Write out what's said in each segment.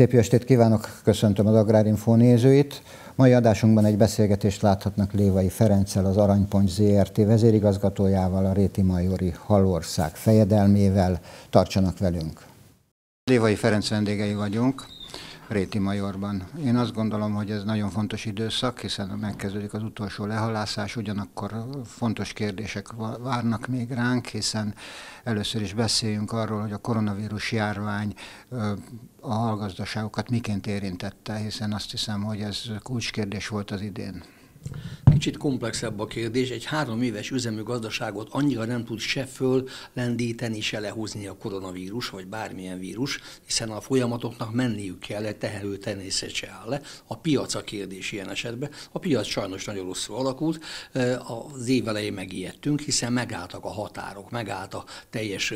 Szép jó estét kívánok, köszöntöm az Agrárinfó nézőit. Mai adásunkban egy beszélgetést láthatnak Lévai Ferenccel, az Aranypont ZRT vezérigazgatójával, a Réti Majori Halország fejedelmével. Tartsanak velünk! Lévai Ferenc vendégei vagyunk. Réti Majorban. Én azt gondolom, hogy ez nagyon fontos időszak, hiszen megkezdődik az utolsó lehalászás, ugyanakkor fontos kérdések várnak még ránk, hiszen először is beszéljünk arról, hogy a koronavírus járvány a hallgazdaságokat miként érintette, hiszen azt hiszem, hogy ez kulcskérdés volt az idén. Kicsit komplexebb a kérdés. Egy három éves üzemű gazdaságot annyira nem tud se föllendíteni, se lehúzni a koronavírus, vagy bármilyen vírus, hiszen a folyamatoknak menniük kell, egy teherő természet se áll le. A piac a kérdés ilyen esetben. A piac sajnos nagyon rosszul alakult. Az év elején megijedtünk, hiszen megálltak a határok, megállt a teljes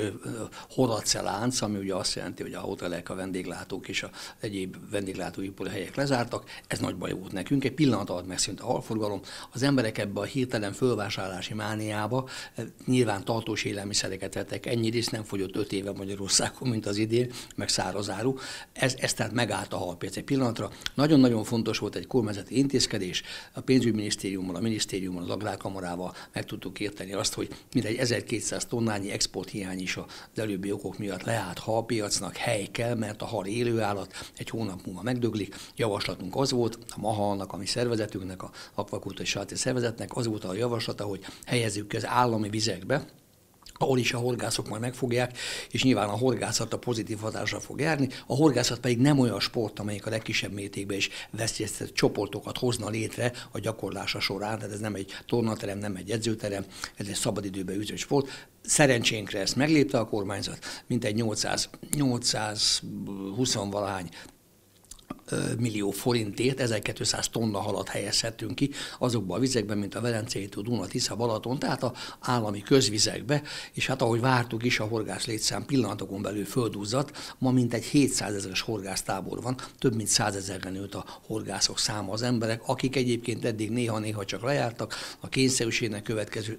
horacelánc, ami ugye azt jelenti, hogy a hotelek, a vendéglátók és a egyéb vendéglátóipari helyek lezártak. Ez nagy baj volt nekünk. Egy pillanat alatt megszűnt a halforgalom, az emberek ebbe a hirtelen fölvásárlási mániába eh, nyilván tartós élelmiszereket vettek. Ennyi rész nem fogyott öt éve Magyarországon, mint az idén, meg szárazáru. Ez, ez tehát megállt a halpiac egy pillanatra. Nagyon-nagyon fontos volt egy kormányzati intézkedés. A pénzügyminisztériummal, a minisztériummal, az agrárkamarával meg tudtuk érteni azt, hogy mindegy 1200 tonnányi exporthiány is az előbbi okok miatt leállt halpiacnak, hely kell, mert a hal élő állat egy hónap múlva megdöglik. Javaslatunk az volt, a MAHA-nak, a mi szervezetünknek, a Akvakultúra és Sarti Szervezetnek az volt a javaslata, hogy helyezzük az állami vizekbe, ahol is a horgászok majd megfogják, és nyilván a horgászat a pozitív hatásra fog járni. A horgászat pedig nem olyan sport, amelyik a legkisebb mértékben is veszélyeztetett csoportokat hozna létre a gyakorlása során, tehát ez nem egy tornaterem, nem egy edzőterem, ez egy szabadidőben űző sport. Szerencsénkre ezt meglépte a kormányzat, mint egy 800, 820 valahány millió forintért 1200 tonna halat helyezhetünk ki azokba a vizekben, mint a Velencei tó, Duna, Tisza, Balaton, tehát a állami közvizekbe, és hát ahogy vártuk is, a horgász létszám pillanatokon belül földúzzat, ma mintegy 700 ezeres horgásztábor van, több mint 100 ezerre nőtt a horgászok száma az emberek, akik egyébként eddig néha-néha csak lejártak, a kényszerűségnek következő,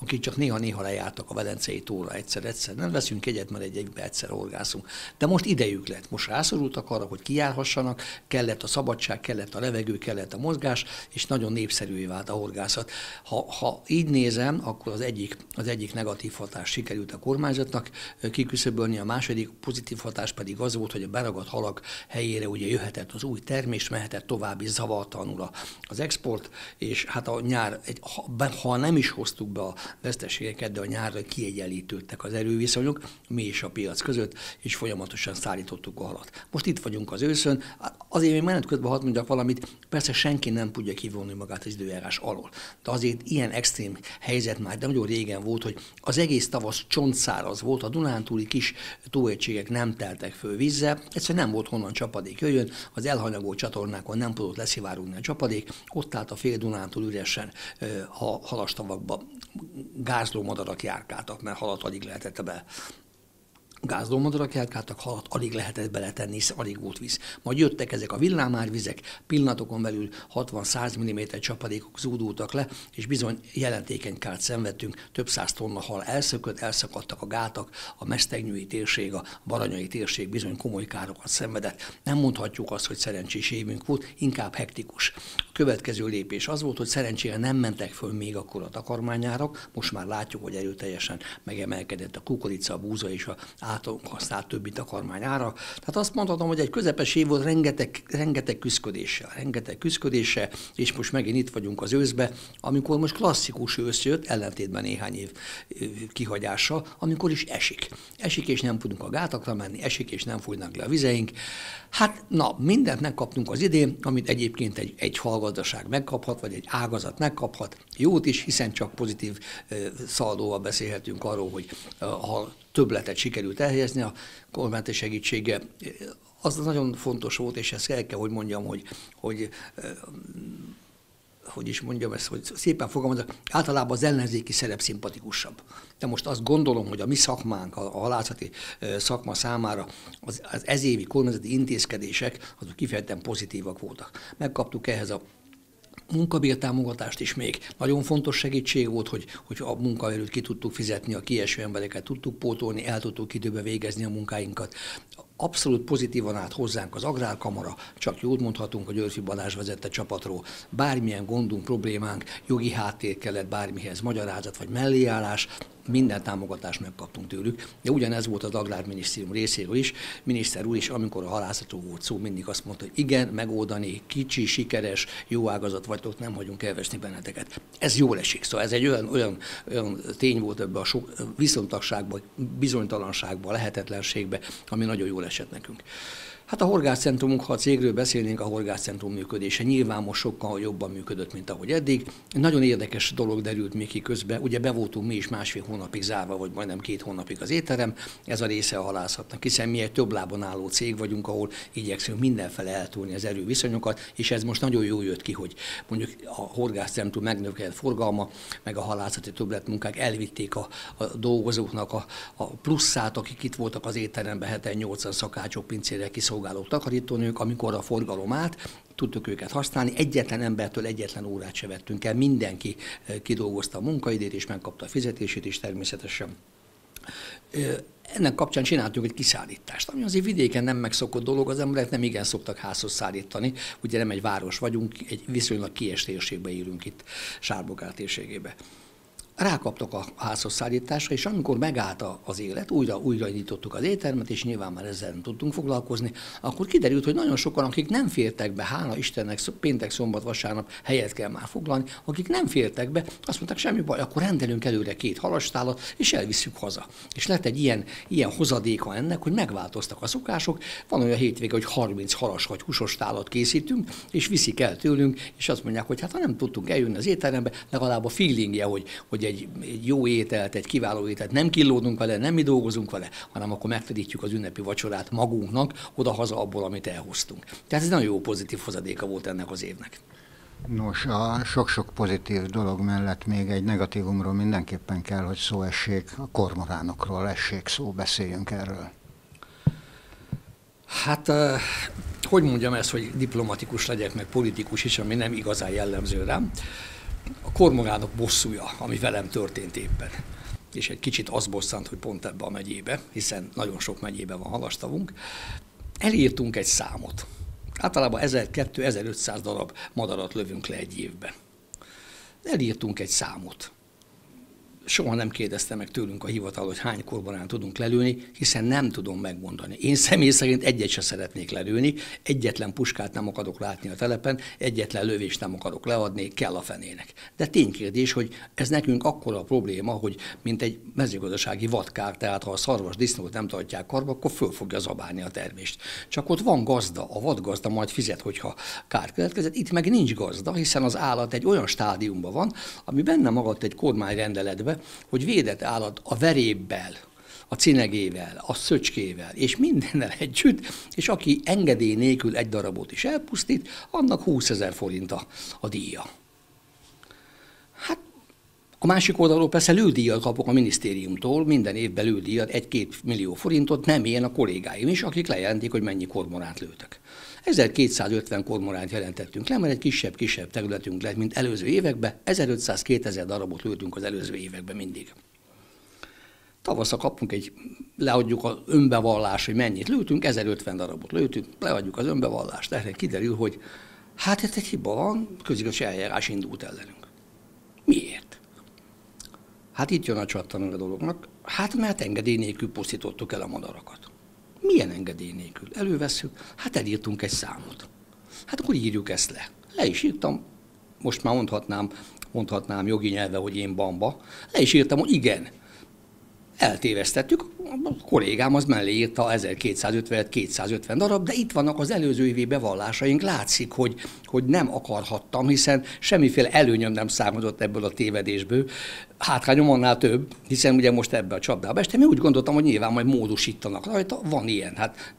akik csak néha-néha lejártak a Velencei tóra egyszer-egyszer. Nem veszünk egyet, mert egy-egybe egyszer horgászunk. De most idejük lett. Most rászorultak arra, hogy kijárhassanak, kellett a szabadság, kellett a levegő, kellett a mozgás, és nagyon népszerűvé vált a horgászat. Ha, ha így nézem, akkor az egyik, az egyik negatív hatás sikerült a kormányzatnak kiküszöbölni, a második pozitív hatás pedig az volt, hogy a beragadt halak helyére ugye jöhetett az új termés, mehetett további zavartalanul az export, és hát a nyár, egy, ha, ha nem is hoztuk be a veszteségeket, de a nyárra kiegyenlítődtek az erőviszonyok, mi és a piac között, és folyamatosan szállítottuk a halat. Most itt vagyunk az őszön, azért még menet közben hadd mondjak valamit, persze senki nem tudja kivonni magát az időjárás alól, de azért ilyen extrém helyzet már de nagyon régen volt, hogy az egész tavasz csontszáraz volt, a Dunántúli kis tóegységek nem teltek föl vízzel, egyszerűen nem volt honnan csapadék jöjjön, az elhanyagolt csatornákon nem tudott leszivárogni a csapadék, ott állt a fél Dunántúl üresen a halastavakba gázló madarak járkáltak, mert halat alig lehetett be gázlómadarak járkáltak, halat alig lehetett beletenni, hisz alig volt víz. Majd jöttek ezek a villámárvizek, pillanatokon belül 60-100 mm csapadékok zúdultak le, és bizony jelentékeny kárt szenvedtünk, több száz tonna hal elszökött, elszakadtak a gátak, a mesztegnyűi térség, a baranyai térség bizony komoly károkat szenvedett. Nem mondhatjuk azt, hogy szerencsés évünk volt, inkább hektikus. A következő lépés az volt, hogy szerencsére nem mentek föl még akkor a takarmányárak, most már látjuk, hogy erőteljesen megemelkedett a kukorica, a búza és a általunk használt többi takarmány ára. Tehát azt mondhatom, hogy egy közepes év volt rengeteg, rengeteg küzdködéssel, rengeteg küzdködéssel, és most megint itt vagyunk az őszbe, amikor most klasszikus ősz jött, ellentétben néhány év kihagyása, amikor is esik. Esik, és nem tudunk a gátakra menni, esik, és nem fújnak le a vizeink. Hát, na, mindent megkaptunk az idén, amit egyébként egy, egy falgazdaság megkaphat, vagy egy ágazat megkaphat. Jót is, hiszen csak pozitív szaldóval beszélhetünk arról, hogy ha többletet sikerült elhelyezni a kormányzati segítsége. Az nagyon fontos volt, és ezt el kell, hogy mondjam, hogy, hogy hogy is mondjam ezt, hogy szépen fogalmazok, általában az ellenzéki szerep szimpatikusabb. De most azt gondolom, hogy a mi szakmánk, a, a halászati szakma számára az, az ezévi kormányzati intézkedések azok kifejezetten pozitívak voltak. Megkaptuk ehhez a munkabértámogatást is még. Nagyon fontos segítség volt, hogy, hogy a munkaerőt ki tudtuk fizetni, a kieső embereket tudtuk pótolni, el tudtuk időbe végezni a munkáinkat abszolút pozitívan állt hozzánk az Agrárkamara, csak jót mondhatunk, hogy Örfi Balázs vezette csapatról. Bármilyen gondunk, problémánk, jogi háttér kellett bármihez, magyarázat vagy melléállás, minden támogatást megkaptunk tőlük, de ugyanez volt az Agrárminisztérium részéről is. Miniszter úr is, amikor a halászatról volt szó, mindig azt mondta, hogy igen, megoldani, kicsi, sikeres, jó ágazat vagytok, nem hagyunk elveszni benneteket. Ez jól esik. Szóval ez egy olyan, olyan, olyan tény volt ebbe a sok viszontagságba, bizonytalanságba, lehetetlenségbe, ami nagyon jól esett nekünk. Hát a horgászcentrumunk, ha a cégről beszélnénk, a horgászcentrum működése nyilván most sokkal jobban működött, mint ahogy eddig. Nagyon érdekes dolog derült még ki közben. Ugye be voltunk mi is másfél hónapig zárva, vagy majdnem két hónapig az étterem. Ez a része a halászatnak, hiszen mi egy több lábon álló cég vagyunk, ahol igyekszünk mindenfele eltúlni az erőviszonyokat, és ez most nagyon jól jött ki, hogy mondjuk a horgászcentrum megnövekedett forgalma, meg a halászati többletmunkák elvitték a, a dolgozóknak a, a pluszát, akik itt voltak az étteremben, heten 80 szakácsok, pincére kiszolgáltak szolgálók, takarítónők, amikor a forgalom állt, tudtuk őket használni, egyetlen embertől egyetlen órát se vettünk el, mindenki eh, kidolgozta a munkaidét és megkapta a fizetését is természetesen. Ennek kapcsán csináltunk egy kiszállítást, ami azért vidéken nem megszokott dolog, az emberek nem igen szoktak házhoz szállítani, ugye nem egy város vagyunk, egy viszonylag kies térségbe élünk itt, Sárbogár térségébe rákaptak a házhoz szállításra, és amikor megállt az élet, újra, újra nyitottuk az éttermet, és nyilván már ezzel nem tudtunk foglalkozni, akkor kiderült, hogy nagyon sokan, akik nem fértek be, hála Istennek, péntek, szombat, vasárnap helyet kell már foglalni, akik nem fértek be, azt mondták, semmi baj, akkor rendelünk előre két halastálat, és elviszük haza. És lett egy ilyen, ilyen hozadéka ennek, hogy megváltoztak a szokások. Van olyan hétvége, hogy 30 halas vagy húsos tálat készítünk, és viszik el tőlünk, és azt mondják, hogy hát ha nem tudtunk eljönni az étterembe, legalább a feelingje, hogy, hogy egy, egy jó ételt, egy kiváló ételt, nem kilódunk vele, nem mi dolgozunk vele, hanem akkor megtudítjuk az ünnepi vacsorát magunknak, oda-haza abból, amit elhoztunk. Tehát ez nagyon jó pozitív hozadéka volt ennek az évnek. Nos, a sok-sok pozitív dolog mellett még egy negatívumról mindenképpen kell, hogy szó essék, a kormoránokról essék szó, beszéljünk erről. Hát, hogy mondjam ezt, hogy diplomatikus legyek, meg politikus is, ami nem igazán jellemző rám a kormoránok bosszúja, ami velem történt éppen. És egy kicsit az bosszant, hogy pont ebbe a megyébe, hiszen nagyon sok megyében van halastavunk, elírtunk egy számot. Általában 1200-1500 darab madarat lövünk le egy évben. Elírtunk egy számot soha nem kérdezte meg tőlünk a hivatal, hogy hány kormorán tudunk lelőni, hiszen nem tudom megmondani. Én személy szerint egyet se szeretnék lelőni, egyetlen puskát nem akarok látni a telepen, egyetlen lövést nem akarok leadni, kell a fenének. De ténykérdés, hogy ez nekünk akkora probléma, hogy mint egy mezőgazdasági vadkár, tehát ha a szarvas disznót nem tartják karba, akkor föl fogja zabálni a termést. Csak ott van gazda, a vadgazda majd fizet, hogyha kár következett. Itt meg nincs gazda, hiszen az állat egy olyan stádiumban van, ami benne magadt egy kormányrendeletbe, hogy védett állat a verébbel, a cinegével, a szöcskével, és mindennel együtt, és aki engedély nélkül egy darabot is elpusztít, annak 20 ezer forint a, a díja. A másik oldalról persze lődíjat kapok a minisztériumtól, minden évben lődíjat, egy-két millió forintot, nem ilyen a kollégáim is, akik lejelentik, hogy mennyi kormorát lőtek. 1250 kormoránt jelentettünk le, mert egy kisebb-kisebb területünk lett, mint előző években. 1500-2000 darabot lőttünk az előző években mindig. Tavaszra kapunk egy, leadjuk az önbevallás, hogy mennyit lőtünk, 1050 darabot lőtünk, leadjuk az önbevallást, erre kiderül, hogy hát ez egy hiba van, közigazgatási eljárás indult ellenünk. Miért? Hát itt jön a csattanó a dolognak. Hát mert engedély nélkül pusztítottuk el a madarakat. Milyen engedély nélkül? Előveszünk, hát elírtunk egy számot. Hát akkor írjuk ezt le. Le is írtam, most már mondhatnám, mondhatnám jogi nyelve, hogy én bamba. Le is írtam, hogy igen, eltévesztettük, a kollégám az mellé írta 1250-250 darab, de itt vannak az előző évi bevallásaink, látszik, hogy, hogy nem akarhattam, hiszen semmiféle előnyöm nem származott ebből a tévedésből. Hátrányom annál több, hiszen ugye most ebbe a csapdába estem, én úgy gondoltam, hogy nyilván majd módosítanak rajta, van ilyen. Hát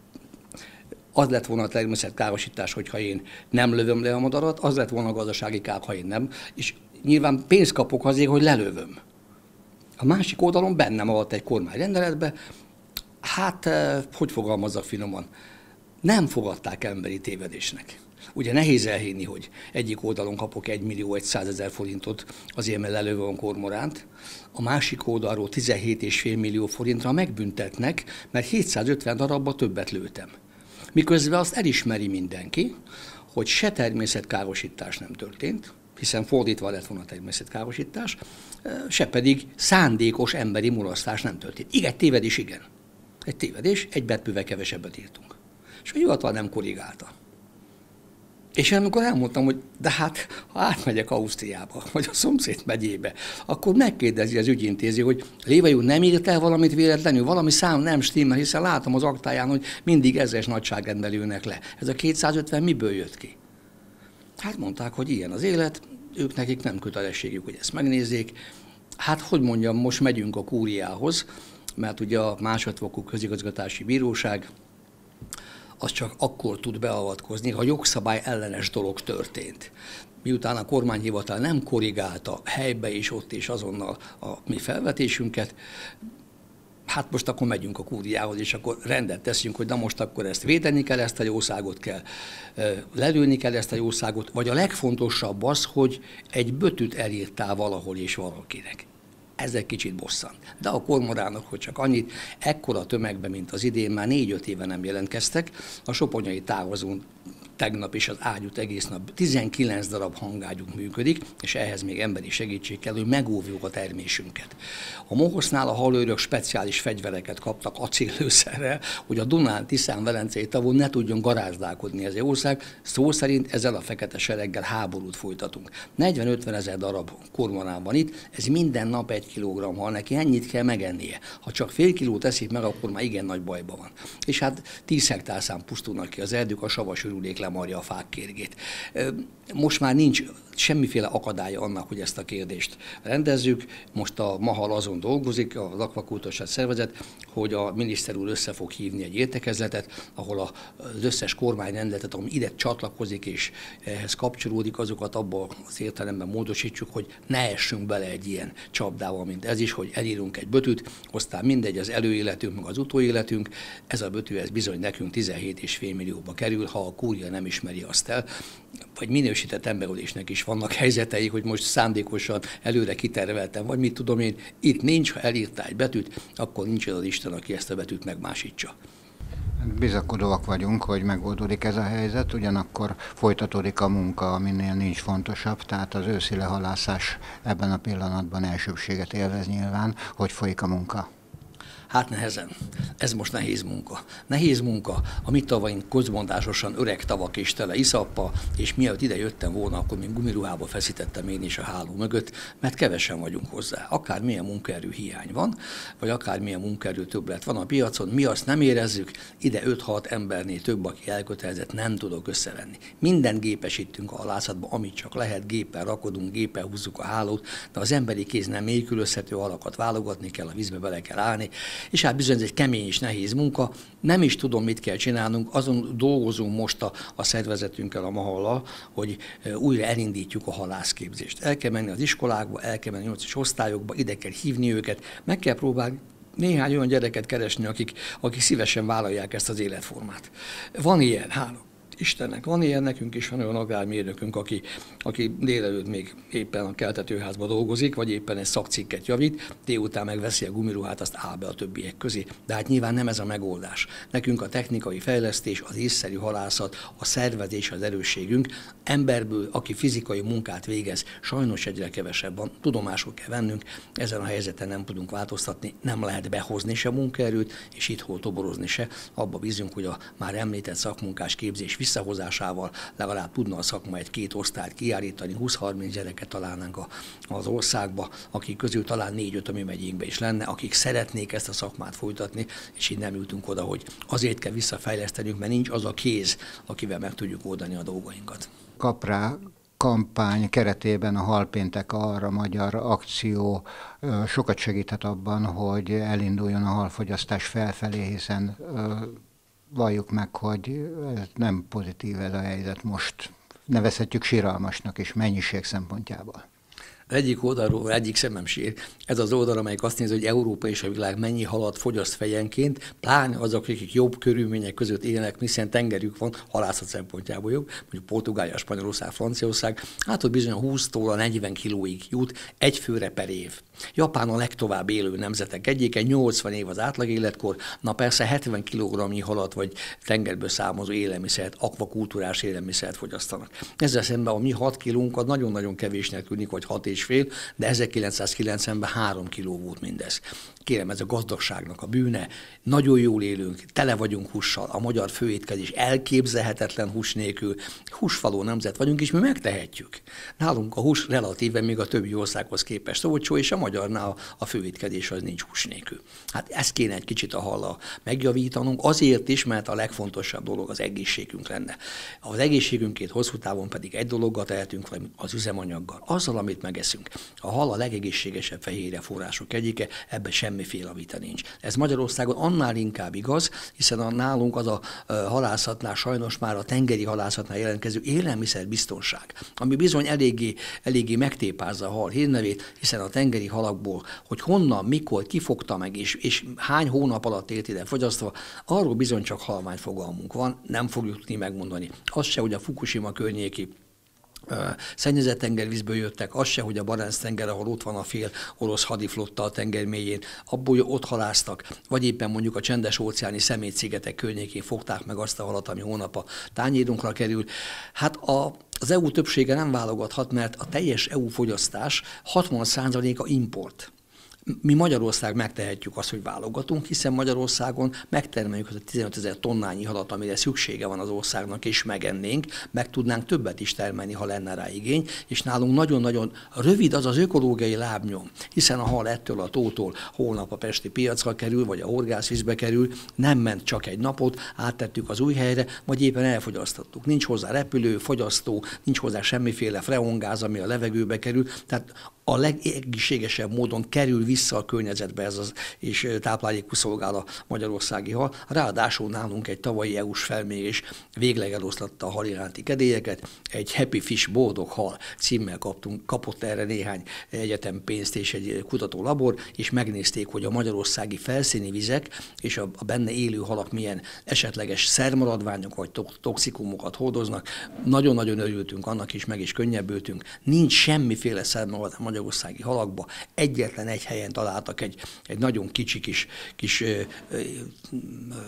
az lett volna a természetkárosítás, hogyha én nem lövöm le a madarat, az lett volna a gazdasági kár, ha én nem. És nyilván pénzt kapok azért, hogy lelövöm. A másik oldalon benne maradt egy kormányrendeletbe, hát, eh, hogy fogalmazzak finoman, nem fogadták emberi tévedésnek. Ugye nehéz elhinni, hogy egyik oldalon kapok 1 millió 100 ezer forintot azért, mert lelövöm a kormoránt, a másik oldalról 17,5 millió forintra megbüntetnek, mert 750 darabba többet lőtem. Miközben azt elismeri mindenki, hogy se természetkárosítás nem történt, hiszen fordítva lett volna természetkárosítás, se pedig szándékos emberi mulasztás nem történt. Igen, tévedés igen. Egy tévedés, egy betűvel kevesebbet írtunk. És a hivatal nem korrigálta. És én amikor elmondtam, hogy de hát, ha átmegyek Ausztriába, vagy a szomszéd megyébe, akkor megkérdezi az ügyintéző, hogy Lévai úr nem írt el valamit véletlenül, valami szám nem stimmel, hiszen látom az aktáján, hogy mindig ezres nagyságrendel ülnek le. Ez a 250 miből jött ki? Hát mondták, hogy ilyen az élet, ők nekik nem kötelességük, hogy ezt megnézzék. Hát, hogy mondjam, most megyünk a kúriához, mert ugye a másodfokú közigazgatási bíróság az csak akkor tud beavatkozni, ha jogszabály ellenes dolog történt. Miután a kormányhivatal nem korrigálta helybe és ott és azonnal a mi felvetésünket, hát most akkor megyünk a kúriához, és akkor rendet teszünk, hogy na most akkor ezt védeni kell, ezt a jószágot kell, lelőni kell ezt a jószágot, vagy a legfontosabb az, hogy egy bötüt elírtál valahol és valakinek ez egy kicsit bosszant. De a kormoránok, hogy csak annyit, ekkora tömegben, mint az idén, már négy-öt éve nem jelentkeztek. A soponyai távozón tegnap is az ágyút egész nap 19 darab hangágyuk működik, és ehhez még emberi segítség kell, hogy megóvjuk a termésünket. A Mohosznál a halőrök speciális fegyvereket kaptak acélőszerrel, hogy a Dunán, Tiszán, Velencei tavon ne tudjon garázdálkodni ez ország. Szó szerint ezzel a fekete sereggel háborút folytatunk. 40-50 ezer darab kormorán van itt, ez minden nap egy kilogramm hal, neki ennyit kell megennie. Ha csak fél kilót eszik meg, akkor már igen nagy bajban van. És hát 10 hektárszám pusztulnak ki az erdők, a savas ürülék lemarja a fák kérgét. Most már nincs semmiféle akadálya annak, hogy ezt a kérdést rendezzük. Most a Mahal azon dolgozik, az akvakultúrság szervezet, hogy a miniszter úr össze fog hívni egy értekezletet, ahol az összes kormányrendeletet, ami ide csatlakozik és ehhez kapcsolódik, azokat abban az értelemben módosítsuk, hogy ne essünk bele egy ilyen csapdába, mint ez is, hogy elírunk egy bötűt, aztán mindegy az előéletünk, meg az utóéletünk, ez a bötű, ez bizony nekünk 17,5 millióba kerül, ha a kúria nem ismeri azt el, vagy minősített emberülésnek is vannak helyzetei, hogy most szándékosan előre kiterveltem, vagy mit tudom én, itt nincs, ha elírtál egy betűt, akkor nincs az Isten, aki ezt a betűt megmásítsa. Bizakodóak vagyunk, hogy megoldódik ez a helyzet, ugyanakkor folytatódik a munka, aminél nincs fontosabb, tehát az őszi lehalászás ebben a pillanatban elsőbséget élvez nyilván, hogy folyik a munka. Hát nehezen. Ez most nehéz munka. Nehéz munka, a mi tavaink közmondásosan öreg tavak és tele iszappa, és mielőtt ide jöttem volna, akkor még gumiruhába feszítettem én is a háló mögött, mert kevesen vagyunk hozzá. Akár milyen munkaerő hiány van, vagy akár milyen munkaerő többlet van a piacon, mi azt nem érezzük, ide 5-6 embernél több, aki elkötelezett, nem tudok összevenni. Minden gépesítünk a halászatba, amit csak lehet, géppel rakodunk, géppel húzzuk a hálót, de az emberi kéz nem nélkülözhető alakat válogatni kell, a vízbe bele kell állni, és hát bizony ez egy kemény és nehéz munka, nem is tudom, mit kell csinálnunk, azon dolgozunk most a, a szervezetünkkel, a Mahalla, hogy újra elindítjuk a halászképzést. El kell menni az iskolákba, el kell menni a nyolcas osztályokba, ide kell hívni őket, meg kell próbálni néhány olyan gyereket keresni, akik, akik szívesen vállalják ezt az életformát. Van ilyen, hála Istennek van ilyen, nekünk is van olyan agrármérnökünk, aki, aki délelőtt még éppen a keltetőházban dolgozik, vagy éppen egy szakcikket javít, délután megveszi a gumiruhát, azt áll be a többiek közé. De hát nyilván nem ez a megoldás. Nekünk a technikai fejlesztés, az észszerű halászat, a szervezés az erősségünk. Emberből, aki fizikai munkát végez, sajnos egyre kevesebb van. Tudomásul kell vennünk, ezen a helyzeten nem tudunk változtatni, nem lehet behozni se munkaerőt, és itt hol toborozni se. Abba bízunk, hogy a már említett szakmunkás képzés visszahozásával legalább tudna a szakma egy-két osztályt kiállítani, 20-30 gyereket találnánk a, az országba, akik közül talán négy-öt a mi megyénkbe is lenne, akik szeretnék ezt a szakmát folytatni, és így nem jutunk oda, hogy azért kell visszafejlesztenünk, mert nincs az a kéz, akivel meg tudjuk oldani a dolgainkat. Kap rá kampány keretében a halpéntek arra magyar akció sokat segíthet abban, hogy elinduljon a halfogyasztás felfelé, hiszen valljuk meg, hogy ez nem pozitív ez a helyzet most. Nevezhetjük síralmasnak és mennyiség szempontjából. Egyik oldalról, egyik szemem sír, ez az oldal, amelyik azt nézi, hogy Európa és a világ mennyi halat fogyaszt fejenként, pláne azok, akik jobb körülmények között élnek, hiszen tengerük van, halászat szempontjából jobb, mondjuk Portugália, Spanyolország, Franciaország, hát ott bizony a 20-tól a 40 kilóig jut egy főre per év. Japán a legtovább élő nemzetek egyike, 80 év az átlag életkor, na persze 70 kg halat vagy tengerből származó élelmiszert, akvakultúrás élelmiszert fogyasztanak. Ezzel szemben a mi 6 kilónk az nagyon-nagyon kevésnek tűnik, vagy 6 és fél, de 1990-ben 3 kiló volt mindez. Kérem, ez a gazdagságnak a bűne. Nagyon jól élünk, tele vagyunk hússal. A magyar főétkezés elképzelhetetlen hús nélkül. Húsfaló nemzet vagyunk, és mi megtehetjük. Nálunk a hús relatíven még a többi országhoz képest olcsó, és a magyarnál a főétkezés az nincs hús nélkül. Hát ezt kéne egy kicsit a halla megjavítanunk, azért is, mert a legfontosabb dolog az egészségünk lenne. Az egészségünkét hosszú távon pedig egy dologgal tehetünk, az üzemanyaggal. Azzal, amit megeszünk. A hal a legegészségesebb fehérje források egyike, ebbe semmiféle vita nincs. Ez Magyarországon annál inkább igaz, hiszen a nálunk az a halászatnál sajnos már a tengeri halászatnál jelentkező élelmiszerbiztonság, ami bizony eléggé, eléggé megtépázza a hal hírnevét, hiszen a tengeri halakból, hogy honnan, mikor, ki fogta meg, és, és hány hónap alatt ért ide fogyasztva, arról bizony csak halvány fogalmunk van, nem fogjuk tudni megmondani. Az se, hogy a Fukushima környéki szennyezett tengervízből jöttek, az se, hogy a Barents tenger, ahol ott van a fél orosz hadiflotta a tenger mélyén, abból ott haláztak, vagy éppen mondjuk a csendes óceáni szemétszigetek környékén fogták meg azt a halat, ami hónap a tányérunkra kerül. Hát a, az EU többsége nem válogathat, mert a teljes EU fogyasztás 60%-a import mi Magyarország megtehetjük azt, hogy válogatunk, hiszen Magyarországon megtermeljük az a 15 ezer tonnányi halat, amire szüksége van az országnak, és megennénk, meg tudnánk többet is termelni, ha lenne rá igény, és nálunk nagyon-nagyon rövid az az ökológiai lábnyom, hiszen a hal ettől a tótól holnap a pesti piacra kerül, vagy a horgászvízbe kerül, nem ment csak egy napot, áttettük az új helyre, vagy éppen elfogyasztottuk. Nincs hozzá repülő, fogyasztó, nincs hozzá semmiféle freongáz, ami a levegőbe kerül, tehát a legegészségesebb módon kerül vissza a környezetbe ez az, és táplálékú szolgál a magyarországi hal. Ráadásul nálunk egy tavalyi EU-s felmérés végleg eloszlatta a hal iránti kedélyeket. Egy Happy Fish boldog hal címmel kaptunk, kapott erre néhány egyetem pénzt és egy kutatólabor, és megnézték, hogy a magyarországi felszíni vizek és a, a benne élő halak milyen esetleges szermaradványok vagy toxikumokat hordoznak. Nagyon-nagyon örültünk annak is, meg is könnyebbültünk. Nincs semmiféle szermaradvány magyarországi halakba egyetlen egy helyen találtak egy, egy nagyon kicsi kis, kis ö, ö,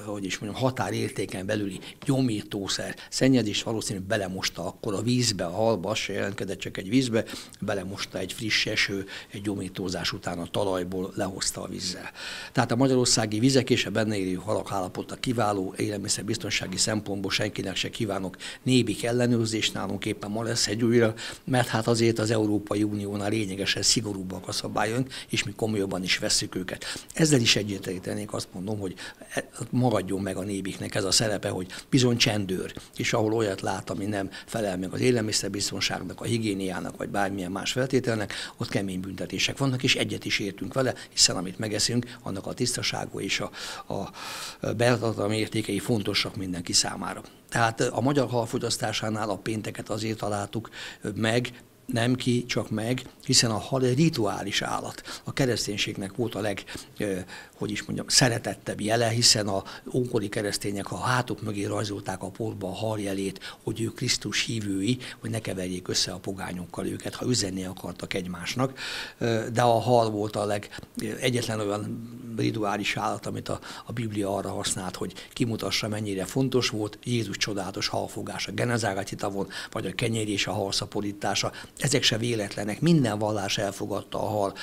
hogy is mondjam, határértéken belüli gyomítószer szennyezés valószínűleg belemosta akkor a vízbe, a halba, az se jelentkezett csak egy vízbe, belemosta egy friss eső, egy gyomítózás után a talajból lehozta a vízzel. Tehát a magyarországi vizek és a benne élő halak állapota kiváló, élelmiszerbiztonsági szempontból senkinek se kívánok nébik ellenőrzést, nálunk éppen ma lesz egy újra, mert hát azért az Európai Uniónál lényeg lényegesen szigorúbbak a szabályunk, és mi komolyabban is veszük őket. Ezzel is egyetértenék, azt mondom, hogy e, maradjon meg a nébiknek ez a szerepe, hogy bizony csendőr, és ahol olyat lát, ami nem felel meg az élelmiszerbiztonságnak, a higiéniának, vagy bármilyen más feltételnek, ott kemény büntetések vannak, és egyet is értünk vele, hiszen amit megeszünk, annak a tisztasága és a, a betartalmi értékei fontosak mindenki számára. Tehát a magyar halfogyasztásánál a pénteket azért találtuk meg, nem ki, csak meg, hiszen a hal egy rituális állat. A kereszténységnek volt a leg, hogy is mondjam, szeretettebb jele, hiszen a ókori keresztények a hátuk mögé rajzolták a portba a hal jelét, hogy ők Krisztus hívői, hogy ne keverjék össze a pogányokkal őket, ha üzenni akartak egymásnak. De a hal volt a leg, egyetlen olyan rituális állat, amit a, a Biblia arra használt, hogy kimutassa, mennyire fontos volt Jézus csodálatos halfogása, Genezáreti tavon, vagy a kenyérés, a halszaporítása. Ezek se véletlenek. Minden vallás elfogadta a hal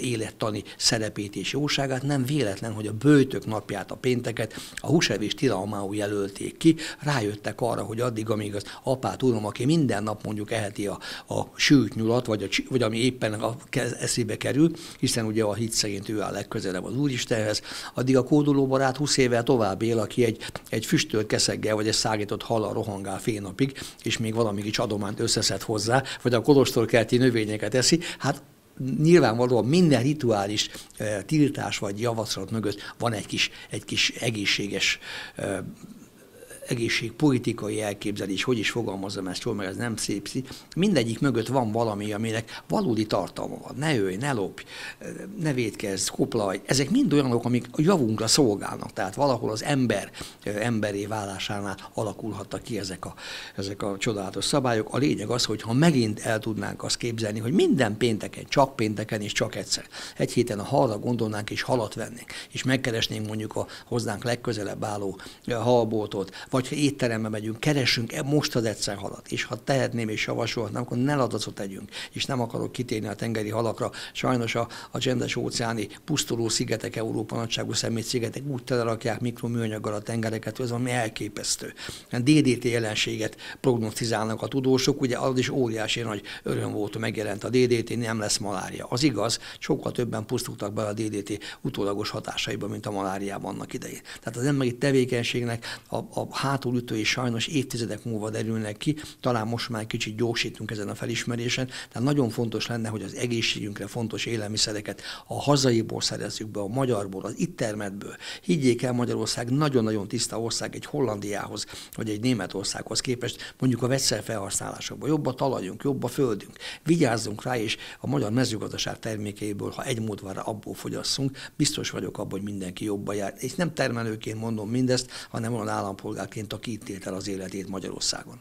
élettani szerepét és jóságát. Nem véletlen, hogy a bőtök napját, a pénteket a húsevés tilalmául jelölték ki. Rájöttek arra, hogy addig, amíg az apát uram, aki minden nap mondjuk eheti a, a sült nyulat, vagy, a, vagy ami éppen a eszébe kerül, hiszen ugye a hit szerint ő áll legközelebb az Úristenhez, addig a kódolóbarát 20 évvel tovább él, aki egy, egy füstölt keszeggel, vagy egy szágított hallal rohangál fél napig, és még valami kis adományt összeszed hozzá, vagy a kolostól kelti növényeket eszi, hát nyilvánvalóan minden rituális e, tiltás vagy javaslat mögött van egy kis, egy kis egészséges e, egészségpolitikai elképzelés, hogy is fogalmazom ezt jól, mert ez nem szép, mindegyik mögött van valami, aminek valódi tartalma van. Ne ölj, ne lopj, ne védkezz, koplaj. Ezek mind olyanok, amik a javunkra szolgálnak. Tehát valahol az ember emberé válásánál alakulhattak ki ezek a, ezek a csodálatos szabályok. A lényeg az, hogy ha megint el tudnánk azt képzelni, hogy minden pénteken, csak pénteken és csak egyszer, egy héten a halra gondolnánk és halat vennénk, és megkeresnénk mondjuk a hozzánk legközelebb álló halboltot, vagy ha étterembe megyünk, keressünk e most az egyszer halat, és ha tehetném és javasolhatnám, akkor ne ladacot tegyünk, és nem akarok kitérni a tengeri halakra. Sajnos a, a csendes óceáni pusztuló szigetek, Európa nagyságú szemét szigetek úgy telerakják mikroműanyaggal a tengereket, az ami elképesztő. A DDT jelenséget prognosztizálnak a tudósok, ugye az is óriási nagy öröm volt, hogy megjelent a DDT, nem lesz malária. Az igaz, sokkal többen pusztultak be a DDT utólagos hatásaiba, mint a maláriában annak idején. Tehát az emberi tevékenységnek a, a hátulütői sajnos évtizedek múlva derülnek ki, talán most már kicsit gyorsítunk ezen a felismerésen, tehát nagyon fontos lenne, hogy az egészségünkre fontos élelmiszereket a hazaiból szerezzük be, a magyarból, az itt termetből. Higgyék el, Magyarország nagyon-nagyon tiszta ország egy Hollandiához, vagy egy Németországhoz képest, mondjuk a vegyszer felhasználásokban. Jobb a talajunk, jobb a földünk. Vigyázzunk rá, és a magyar mezőgazdaság termékeiből, ha egy mód van rá, abból fogyasszunk, biztos vagyok abban, hogy mindenki jobban jár. És nem termelőként mondom mindezt, hanem olyan állampolgárként, aki itt élt el az életét Magyarországon.